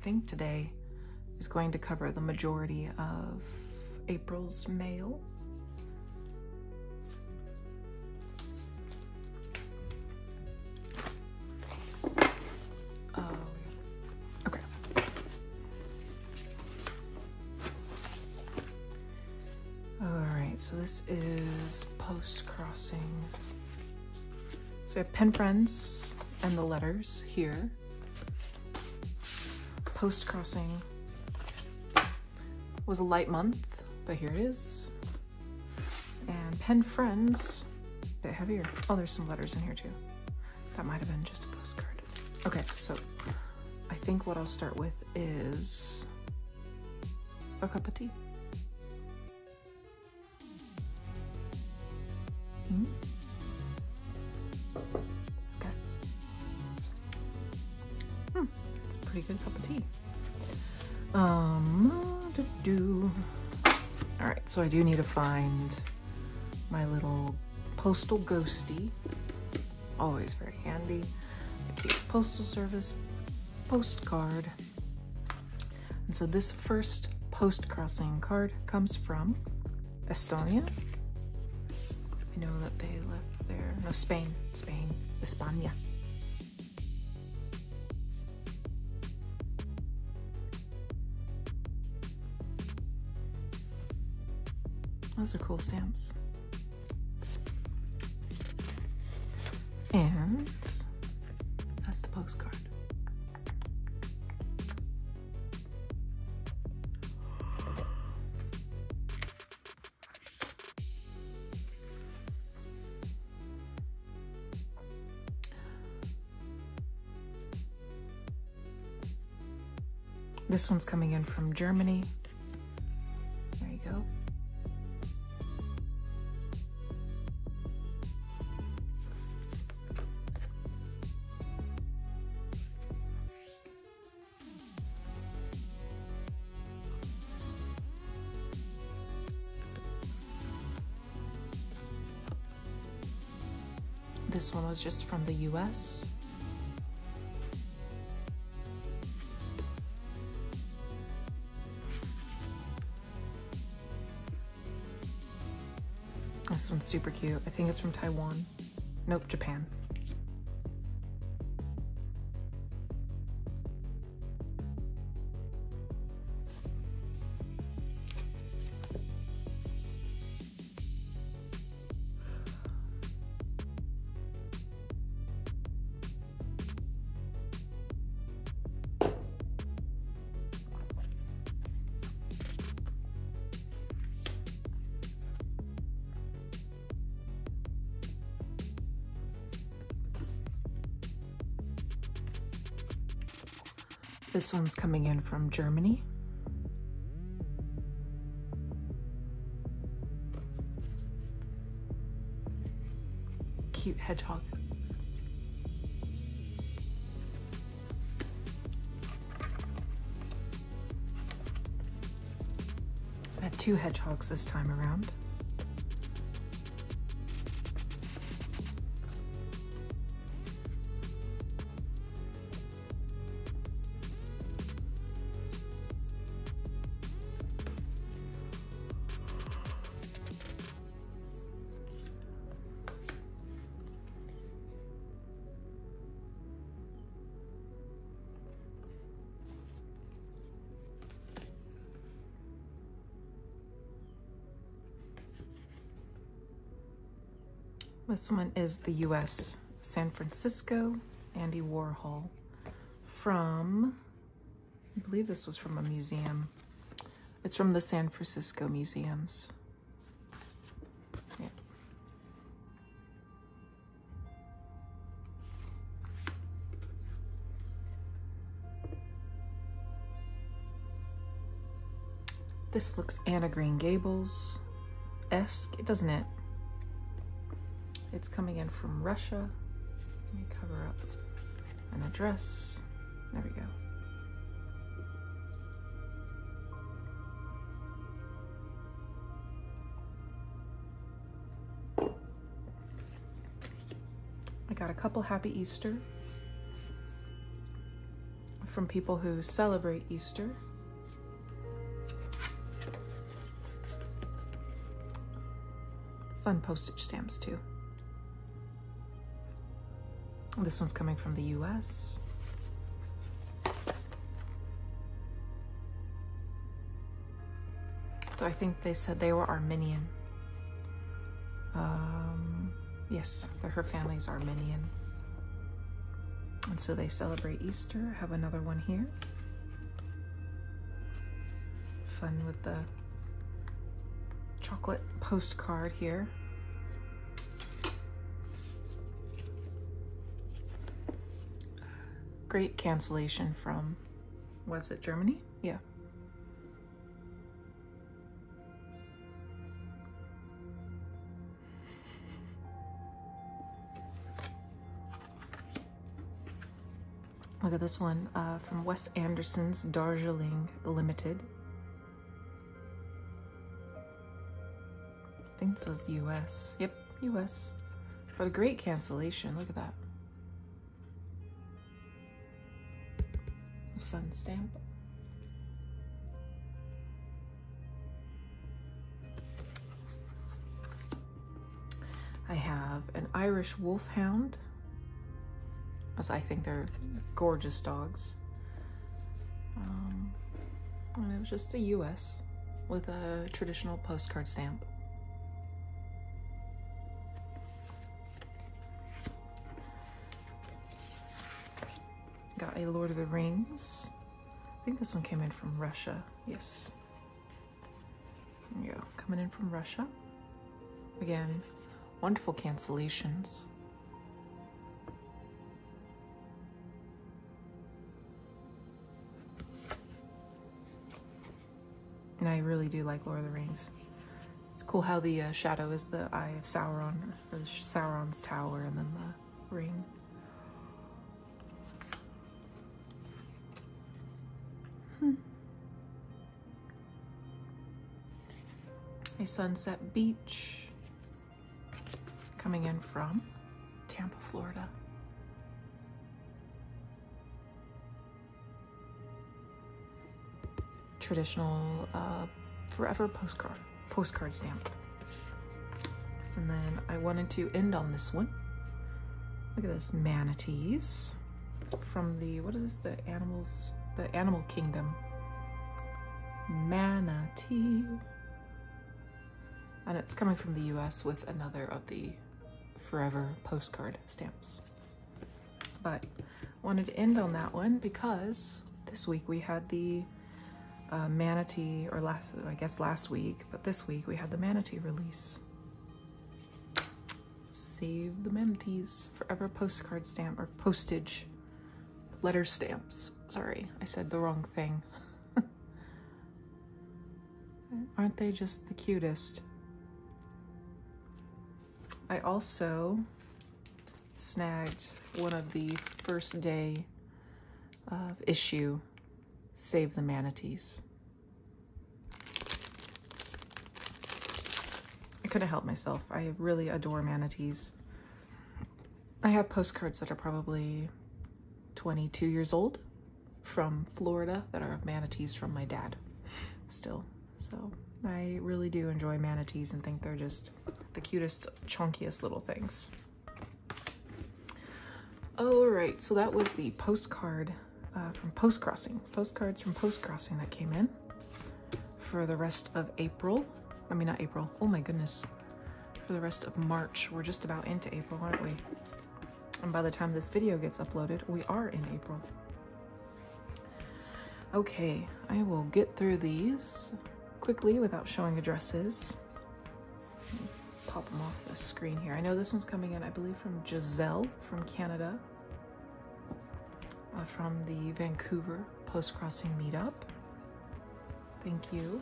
think today is going to cover the majority of April's mail. Oh. Okay. All right, so this is Postcrossing. So we have pen friends and the letters here. Postcrossing was a light month, but here it is. And pen friends, a bit heavier. Oh, there's some letters in here too. That might have been just a postcard. Okay, so I think what I'll start with is a cup of tea. Hmm? So I do need to find my little postal ghosty. Always very handy. It Keeks Postal Service postcard. And so this first Postcrossing card comes from Estonia. I know that they left there. No, Spain. Spain. España. Those are cool stamps. And that's the postcard. This one's coming in from Germany. This one was just from the US. This one's super cute. I think it's from Taiwan. Nope, Japan. This one's coming in from Germany. Cute hedgehog. I had two hedgehogs this time around. This one is the US, San Francisco, Andy Warhol. From, I believe this was from a museum. It's from the San Francisco Museums. Yeah. This looks Anne of Green Gables-esque, doesn't it? It's coming in from Russia. Let me cover up an address. There we go. I got a couple Happy Easter from people who celebrate Easter. Fun postage stamps too. This one's coming from the US. I think they said they were Armenian. Um, yes, her family's Armenian. And so they celebrate Easter. Have another one here. Fun with the chocolate postcard here. Great cancellation from, was it Germany? Yeah. Look at this one uh, from Wes Anderson's Darjeeling Limited. I think this was US. Yep, US. But a great cancellation. Look at that. Fun stamp. I have an Irish Wolfhound as I think they're gorgeous dogs. Um, and it was just a US with a traditional postcard stamp. Got a Lord of the Rings. I think this one came in from Russia. Yes. There you go. Coming in from Russia. Again, wonderful cancellations. And I really do like Lord of the Rings. It's cool how the uh, shadow is the eye of Sauron, or Sauron's tower, and then the ring. Hmm. A sunset beach coming in from Tampa, Florida. traditional uh, forever postcard postcard stamp. And then I wanted to end on this one. Look at this, manatees from the, what is this, the animals, the animal kingdom. Manatee. And it's coming from the US with another of the forever postcard stamps. But wanted to end on that one because this week we had the uh, manatee, or last, I guess last week, but this week we had the manatee release. Save the manatees forever postcard stamp or postage letter stamps. Sorry, I said the wrong thing. Aren't they just the cutest? I also snagged one of the first day of issue Save the Manatees. I couldn't help myself. I really adore manatees. I have postcards that are probably 22 years old from Florida that are of manatees from my dad still. So I really do enjoy manatees and think they're just the cutest, chunkiest little things. All right, so that was the postcard uh, from Postcrossing, postcards from Postcrossing that came in for the rest of April. I mean, not April. Oh my goodness. For the rest of March. We're just about into April, aren't we? And by the time this video gets uploaded, we are in April. Okay, I will get through these quickly without showing addresses. Pop them off the screen here. I know this one's coming in, I believe, from Giselle from Canada uh, from the Vancouver Postcrossing Meetup. Thank you.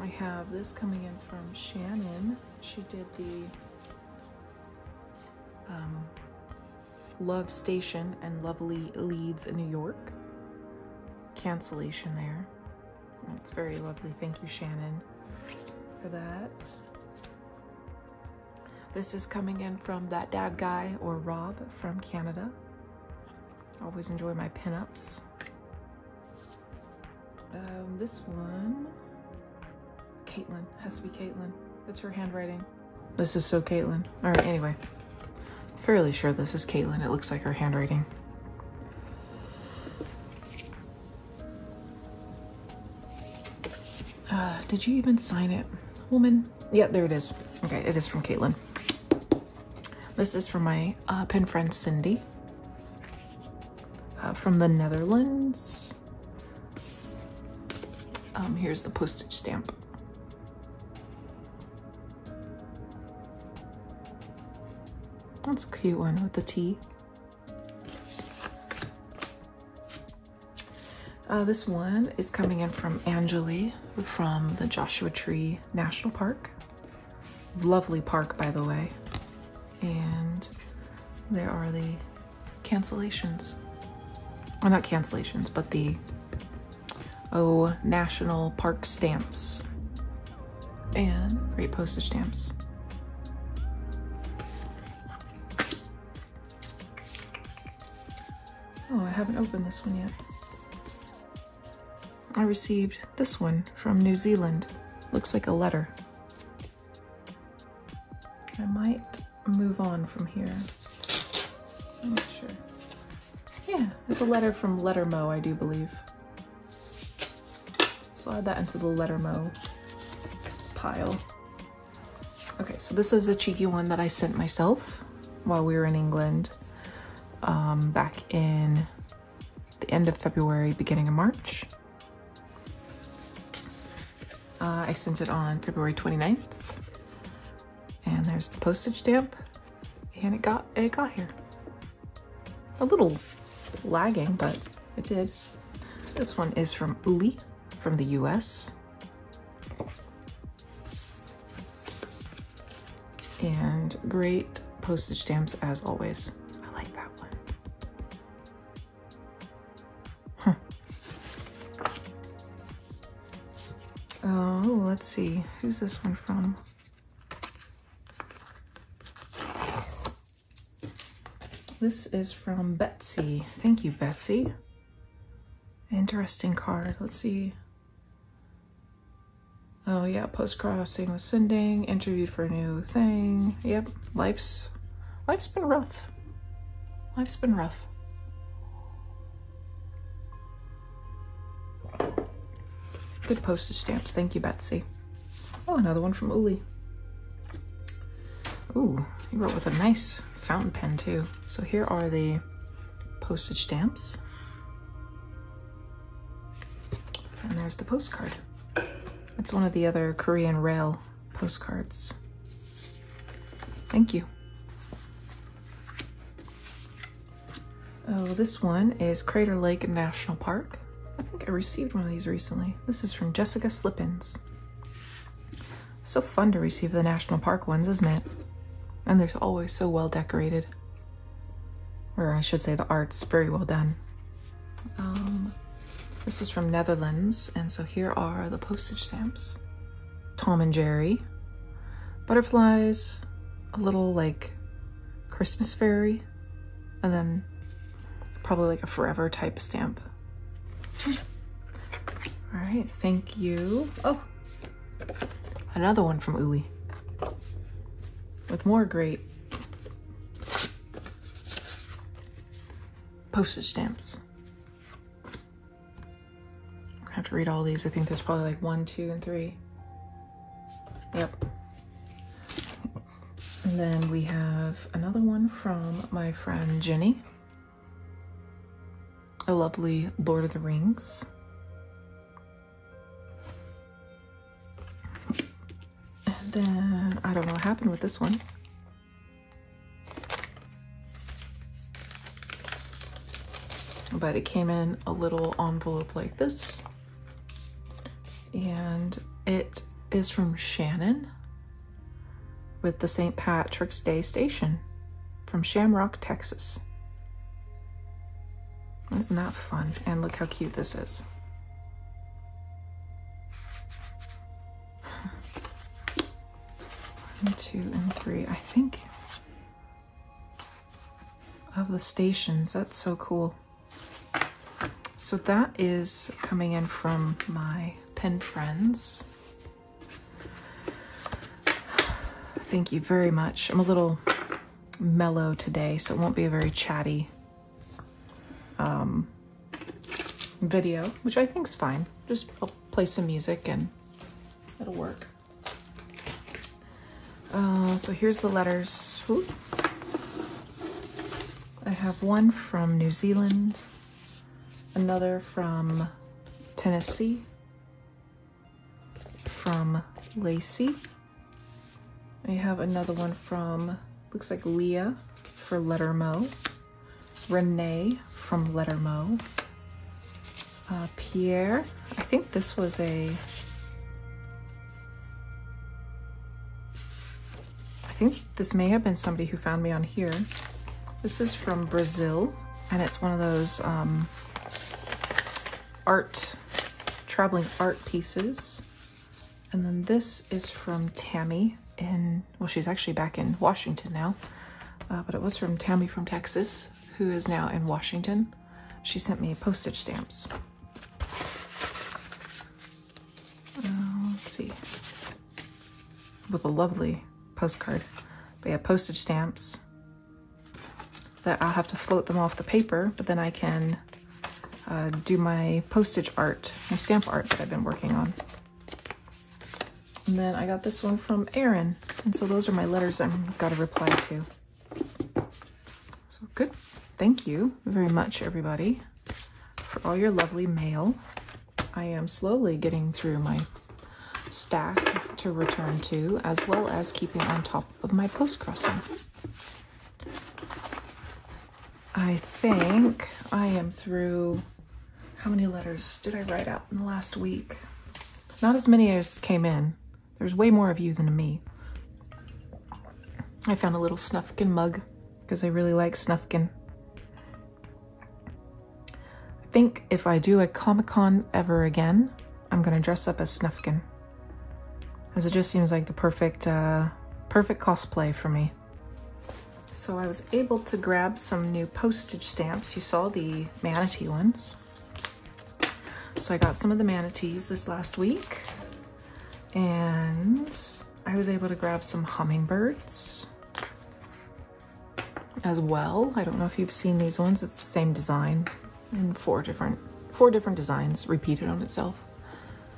I have this coming in from Shannon. She did the um, Love Station and Lovely Leeds New York. Cancellation there. It's very lovely. Thank you, Shannon, for that. This is coming in from that dad guy or Rob from Canada. Always enjoy my pinups. Um, this one, Caitlin, has to be Caitlin. It's her handwriting. This is so Caitlin. All right, anyway. Fairly sure this is Caitlin. It looks like her handwriting. Uh, did you even sign it? Woman? Yeah, there it is. Okay, it is from Caitlin. This is from my uh, pen friend Cindy uh, from the Netherlands. Um, here's the postage stamp. That's a cute one with the T. Uh, this one is coming in from Angeli from the Joshua Tree National Park. Lovely park, by the way. And there are the cancellations. Well, not cancellations, but the oh national park stamps and great postage stamps. Oh, I haven't opened this one yet. I received this one from New Zealand. Looks like a letter. I might move on from here. I'm not sure. Yeah, it's a letter from Lettermo, I do believe. So I'll add that into the Lettermo pile. Okay, so this is a cheeky one that I sent myself while we were in England um, back in the end of February, beginning of March. Uh, I sent it on February 29th. And there's the postage stamp. And it got it got here. A little lagging, but it did. This one is from Uli from the US. And great postage stamps as always. See. Who's this one from? This is from Betsy. Thank you, Betsy. Interesting card. Let's see. Oh yeah, Postcrossing with sending, interviewed for a new thing. Yep, life's life's been rough. Life's been rough. Good postage stamps. Thank you, Betsy. Oh, another one from Uli. Ooh, he wrote with a nice fountain pen too. So here are the postage stamps. And there's the postcard. It's one of the other Korean Rail postcards. Thank you. Oh, this one is Crater Lake National Park. I think I received one of these recently. This is from Jessica Slippins. So fun to receive the national park ones, isn't it? And they're always so well decorated. Or I should say the art's very well done. Um, this is from Netherlands, and so here are the postage stamps. Tom and Jerry. Butterflies, a little like Christmas fairy, and then probably like a forever type stamp. All right, thank you. Oh, another one from Uli with more great postage stamps. I have to read all these. I think there's probably like one, two, and three. Yep. And then we have another one from my friend Jenny. A lovely Lord of the Rings. Then I don't know what happened with this one. But it came in a little envelope like this. And it is from Shannon with the St. Patrick's Day Station from Shamrock, Texas. Isn't that fun? And look how cute this is. One, two, and three. I think of the stations. That's so cool. So that is coming in from my pen friends. Thank you very much. I'm a little mellow today, so it won't be a very chatty um, video, which I think's fine. Just I'll play some music and it'll work. Uh, so here's the letters. Ooh. I have one from New Zealand, another from Tennessee, from Lacey. I have another one from, looks like Leah for Lettermo, Renee from Lettermo, uh, Pierre, I think this was a, think this may have been somebody who found me on here. This is from Brazil, and it's one of those um, art, traveling art pieces. And then this is from Tammy in, well, she's actually back in Washington now, uh, but it was from Tammy from Texas, who is now in Washington. She sent me postage stamps. Uh, let's see. With a lovely postcard. But yeah, postage stamps that I'll have to float them off the paper, but then I can uh, do my postage art, my stamp art that I've been working on. And then I got this one from Erin. And so those are my letters I've got to reply to. So good. Thank you very much, everybody, for all your lovely mail. I am slowly getting through my stack to return to, as well as keeping on top of my Postcrossing. I think I am through, how many letters did I write out in the last week? Not as many as came in. There's way more of you than of me. I found a little Snufkin mug because I really like Snufkin. I think if I do a Comic-Con ever again, I'm gonna dress up as Snufkin. As it just seems like the perfect, uh, perfect cosplay for me. So I was able to grab some new postage stamps. You saw the manatee ones. So I got some of the manatees this last week. And I was able to grab some hummingbirds as well. I don't know if you've seen these ones. It's the same design in four different four different designs repeated on itself.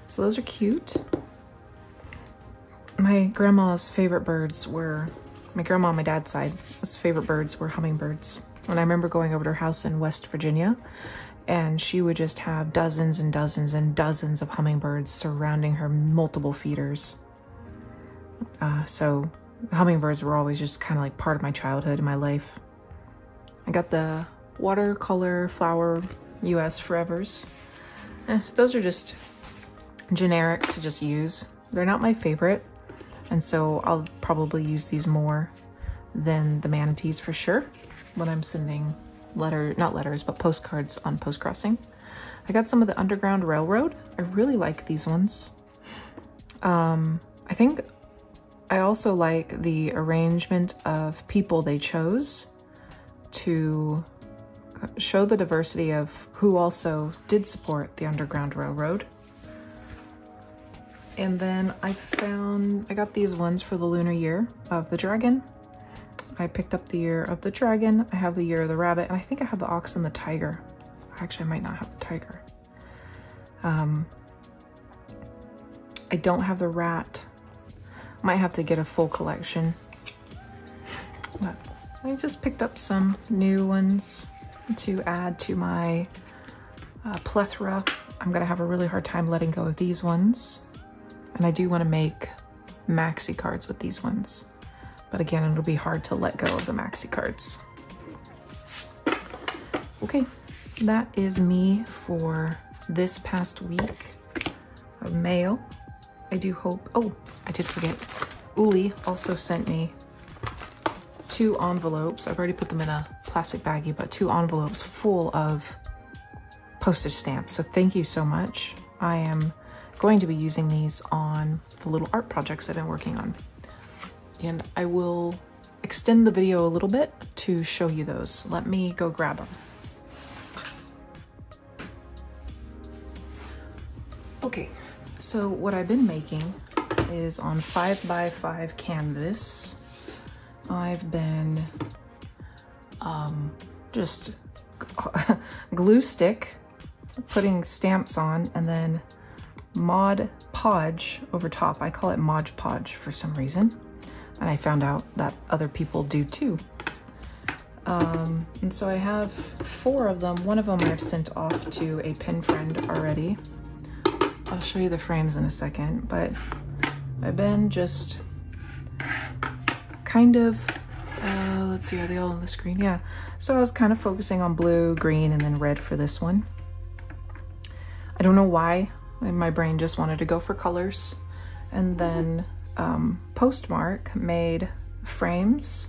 So those are cute. My grandma's favorite birds were my grandma on my dad's side, his favorite birds were hummingbirds. And I remember going over to her house in West Virginia, and she would just have dozens and dozens and dozens of hummingbirds surrounding her multiple feeders. Uh, so hummingbirds were always just kind of like part of my childhood and my life. I got the watercolor flower US Forevers. Eh, those are just generic to just use. They're not my favorite. And so I'll probably use these more than the manatees for sure when I'm sending letter, not letters, but postcards on Postcrossing. I got some of the Underground Railroad. I really like these ones. Um, I think I also like the arrangement of people they chose to show the diversity of who also did support the Underground Railroad. And then I found, I got these ones for the lunar year of the dragon. I picked up the year of the dragon. I have the year of the rabbit, and I think I have the ox and the tiger. Actually, I might not have the tiger. Um, I don't have the rat. Might have to get a full collection. But I just picked up some new ones to add to my uh, plethora. I'm gonna have a really hard time letting go of these ones. And I do want to make maxi cards with these ones. But again, it'll be hard to let go of the maxi cards. Okay, that is me for this past week of mail. I do hope, oh, I did forget. Uli also sent me two envelopes. I've already put them in a plastic baggie, but two envelopes full of postage stamps. So thank you so much. I am going to be using these on the little art projects I've been working on. And I will extend the video a little bit to show you those. Let me go grab them. Okay, so what I've been making is on 5 by 5 canvas. I've been um, just glue stick, putting stamps on, and then Mod Podge over top. I call it Mod Podge for some reason. And I found out that other people do too. Um, and so I have four of them. One of them I've sent off to a pen friend already. I'll show you the frames in a second, but I've been just kind of, uh, let's see, are they all on the screen? Yeah. So I was kind of focusing on blue, green, and then red for this one. I don't know why my brain just wanted to go for colors. And then um, Postmark made frames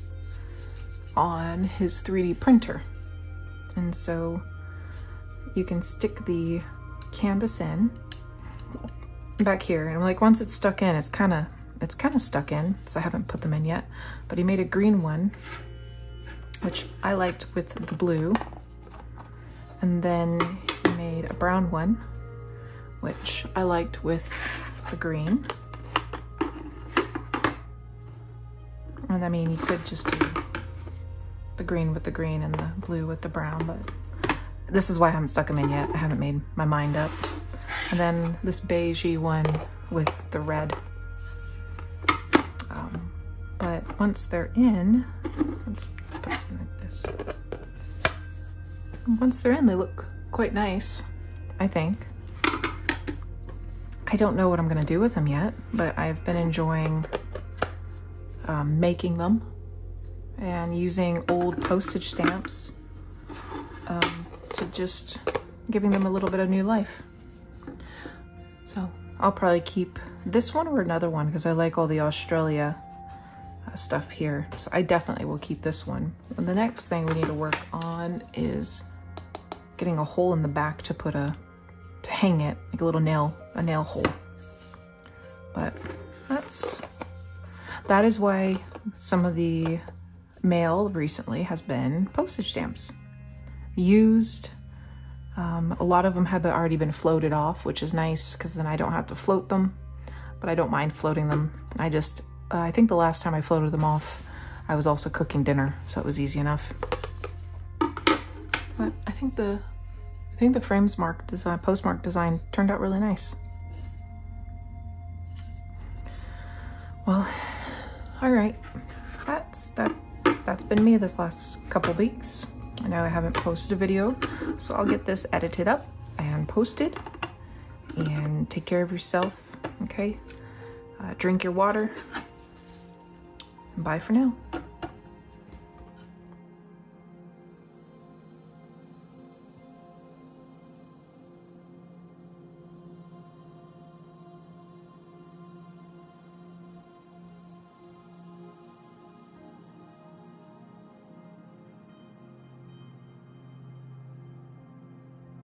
on his 3D printer. And so you can stick the canvas in back here. And I'm like once it's stuck in, it's kind of it's kind of stuck in, so I haven't put them in yet. But he made a green one, which I liked with the blue. And then he made a brown one, which I liked with the green. And I mean, you could just do the green with the green and the blue with the brown, but this is why I haven't stuck them in yet. I haven't made my mind up. And then this beigey one with the red. Um, but once they're in, let's put them like this. Once they're in, they look quite nice, I think. I don't know what I'm gonna do with them yet, but I've been enjoying um, making them and using old postage stamps um, to just giving them a little bit of new life. So I'll probably keep this one or another one because I like all the Australia uh, stuff here. So I definitely will keep this one. And the next thing we need to work on is getting a hole in the back to put a, to hang it, like a little nail, a nail hole. But that's, that is why some of the mail recently has been postage stamps. Used um, a lot of them have already been floated off, which is nice because then I don't have to float them, but I don't mind floating them. I just, uh, I think the last time I floated them off, I was also cooking dinner, so it was easy enough. But I think the, I think the frames mark design, postmark design turned out really nice. That's, that, that's been me this last couple weeks. I know I haven't posted a video, so I'll get this edited up and posted. And take care of yourself, okay? Uh, drink your water. bye for now.